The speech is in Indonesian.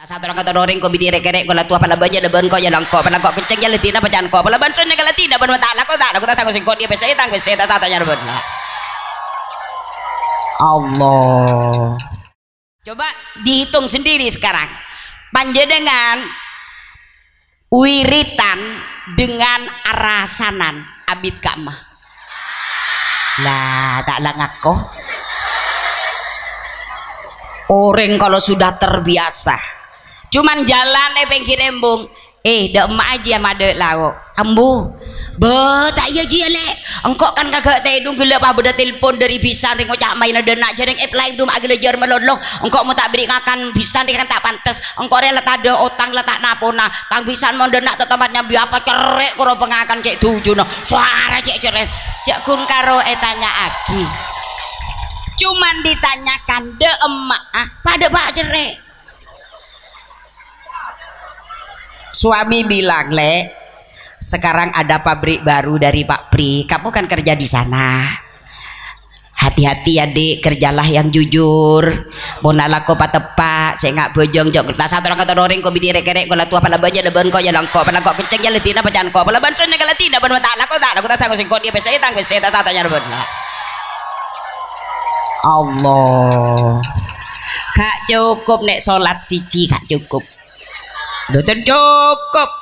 satu orang kata doring ko bidire kerek ko latua pala banya leben ko jalan ko pala ko kenceng jalan tina pacan ko pala bansun kala tina ban mata la ko tak ko tak singkot dia. Pesa tang pesa ta tanya leben Allah. Coba dihitung sendiri sekarang. Panjenengan wiritan dengan arasanan abid kamah lah tak lah ngaku. Orang kalau sudah terbiasa cuman jalan eh pinggir embung eh dak emak aja made lawo ambu Be, tak iya je lek. Engkau kan kagak tedung gila apa beda telepon dari bisan ring cak main ada nak jaring app lain dum agak lejar melolong. Engkau mau tak beri ngakan bisan kan tak pantas. Engkau rela tak ada otang letak napona. Tang bisan mau denak tempatnya biapa cerek karo pengakan cek tujuh no. Suara cek cerek. Cek kun karo eh tanya aki. Cuman ditanyakan de emak ah pada pak cerek. Suami bilang, "Le, sekarang ada pabrik baru dari Pak Pri. Kamu kan kerja di sana. Hati-hati ya dik kerjalah yang jujur. Bonala ko patepak saya nggak bojong jok kertas satu orang kata doring ko bidire kerek ko latua pala baja leben ko jalan ko pala ko kenceng jalan tina pacan ko pala bansun kala tina ban mata ko tak aku tak sanggup singkot dia pesa tang pesa tak tanya leben Allah. Kak cukup nek salat siji kak cukup Betul cukup